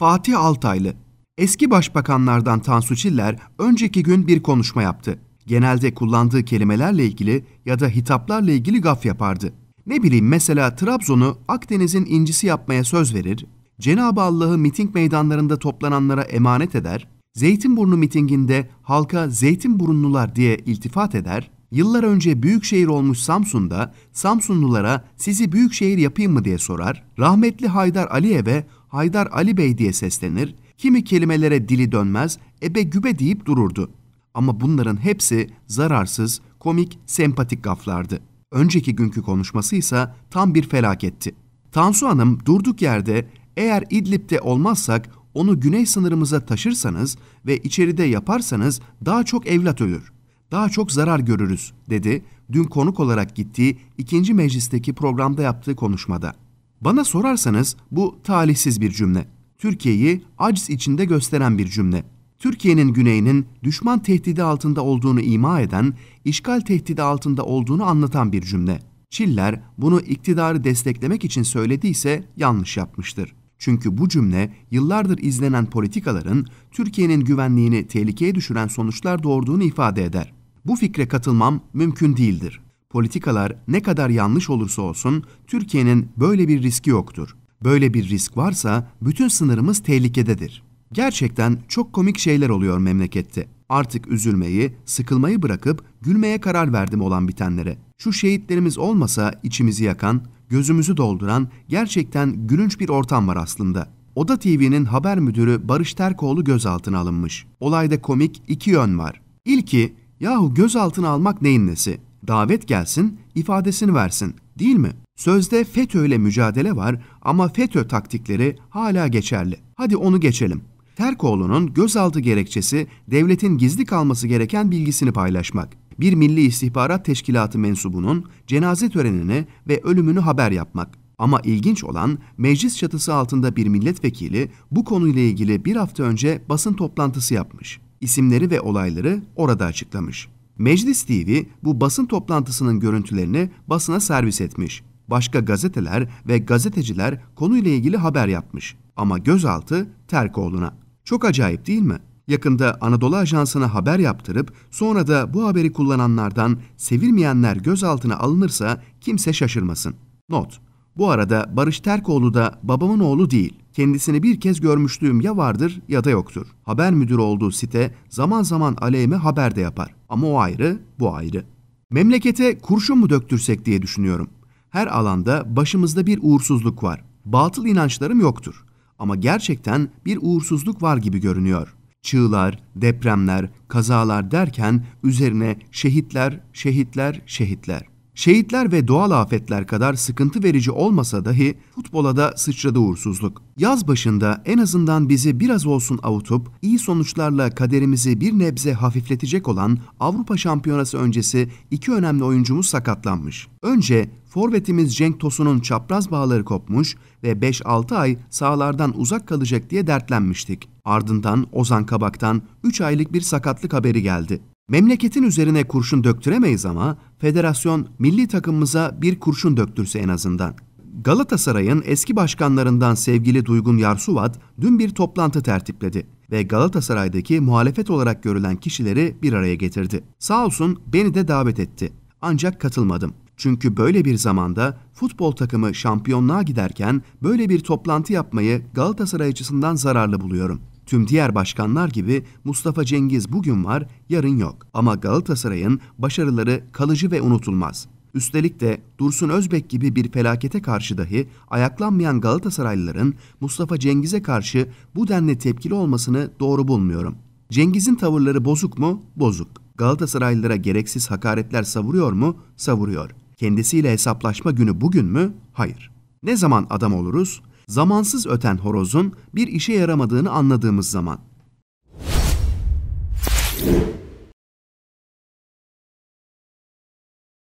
Fatih Altaylı Eski başbakanlardan Tansu Çiller önceki gün bir konuşma yaptı. Genelde kullandığı kelimelerle ilgili ya da hitaplarla ilgili gaf yapardı. Ne bileyim mesela Trabzon'u Akdeniz'in incisi yapmaya söz verir, Cenab-ı Allah'ı miting meydanlarında toplananlara emanet eder, Zeytinburnu mitinginde halka Zeytinburunlular diye iltifat eder, yıllar önce büyük şehir olmuş Samsun'da Samsunlulara sizi büyük şehir yapayım mı diye sorar, rahmetli Haydar Aliyev'e Haydar Ali Bey diye seslenir, kimi kelimelere dili dönmez, ebe gübe deyip dururdu. Ama bunların hepsi zararsız, komik, sempatik gaflardı. Önceki günkü konuşması ise tam bir felaketti. Tansu Hanım durduk yerde eğer İdlib'de olmazsak onu güney sınırımıza taşırsanız ve içeride yaparsanız daha çok evlat ölür, daha çok zarar görürüz dedi dün konuk olarak gittiği ikinci meclisteki programda yaptığı konuşmada. Bana sorarsanız bu talihsiz bir cümle. Türkiye'yi aciz içinde gösteren bir cümle. Türkiye'nin güneyinin düşman tehdidi altında olduğunu ima eden, işgal tehdidi altında olduğunu anlatan bir cümle. Çiller bunu iktidarı desteklemek için söylediyse yanlış yapmıştır. Çünkü bu cümle yıllardır izlenen politikaların Türkiye'nin güvenliğini tehlikeye düşüren sonuçlar doğurduğunu ifade eder. Bu fikre katılmam mümkün değildir. Politikalar ne kadar yanlış olursa olsun Türkiye'nin böyle bir riski yoktur. Böyle bir risk varsa bütün sınırımız tehlikededir. Gerçekten çok komik şeyler oluyor memlekette. Artık üzülmeyi, sıkılmayı bırakıp gülmeye karar verdim olan bitenlere. Şu şehitlerimiz olmasa içimizi yakan, gözümüzü dolduran gerçekten gülünç bir ortam var aslında. Oda TV'nin haber müdürü Barış Terkoğlu gözaltına alınmış. Olayda komik iki yön var. İlki, yahu gözaltına almak neyin nesi? Davet gelsin, ifadesini versin, değil mi? Sözde FETÖ ile mücadele var ama FETÖ taktikleri hala geçerli. Hadi onu geçelim. Terkoğlu'nun gözaltı gerekçesi devletin gizli kalması gereken bilgisini paylaşmak. Bir Milli İstihbarat Teşkilatı mensubunun cenaze törenini ve ölümünü haber yapmak. Ama ilginç olan meclis çatısı altında bir milletvekili bu konuyla ilgili bir hafta önce basın toplantısı yapmış. İsimleri ve olayları orada açıklamış. Meclis TV bu basın toplantısının görüntülerini basına servis etmiş. Başka gazeteler ve gazeteciler konuyla ilgili haber yapmış. Ama gözaltı Terkoğlu'na. Çok acayip değil mi? Yakında Anadolu Ajansı'na haber yaptırıp sonra da bu haberi kullananlardan sevilmeyenler gözaltına alınırsa kimse şaşırmasın. Not. Bu arada Barış Terkoğlu da babamın oğlu değil. Kendisini bir kez görmüşlüğüm ya vardır ya da yoktur. Haber müdürü olduğu site zaman zaman aleyhime haber de yapar. Ama o ayrı, bu ayrı. Memlekete kurşun mu döktürsek diye düşünüyorum. Her alanda başımızda bir uğursuzluk var. Batıl inançlarım yoktur. Ama gerçekten bir uğursuzluk var gibi görünüyor. Çığlar, depremler, kazalar derken üzerine şehitler, şehitler, şehitler. Şehitler ve doğal afetler kadar sıkıntı verici olmasa dahi futbola da sıçradı uğursuzluk. Yaz başında en azından bizi biraz olsun avutup iyi sonuçlarla kaderimizi bir nebze hafifletecek olan Avrupa Şampiyonası öncesi iki önemli oyuncumuz sakatlanmış. Önce forvetimiz Cenk Tosun'un çapraz bağları kopmuş ve 5-6 ay sahalardan uzak kalacak diye dertlenmiştik. Ardından Ozan Kabak'tan 3 aylık bir sakatlık haberi geldi. Memleketin üzerine kurşun döktüremeyiz ama federasyon milli takımımıza bir kurşun döktürse en azından. Galatasaray'ın eski başkanlarından sevgili Duygun Yarsuvat dün bir toplantı tertipledi ve Galatasaray'daki muhalefet olarak görülen kişileri bir araya getirdi. Sağ olsun beni de davet etti. Ancak katılmadım. Çünkü böyle bir zamanda futbol takımı şampiyonluğa giderken böyle bir toplantı yapmayı Galatasaray açısından zararlı buluyorum. Tüm diğer başkanlar gibi Mustafa Cengiz bugün var, yarın yok. Ama Galatasaray'ın başarıları kalıcı ve unutulmaz. Üstelik de Dursun Özbek gibi bir felakete karşı dahi ayaklanmayan Galatasaraylıların Mustafa Cengiz'e karşı bu denli tepkili olmasını doğru bulmuyorum. Cengiz'in tavırları bozuk mu? Bozuk. Galatasaraylılara gereksiz hakaretler savuruyor mu? Savuruyor. Kendisiyle hesaplaşma günü bugün mü? Hayır. Ne zaman adam oluruz? Zamansız öten horozun bir işe yaramadığını anladığımız zaman.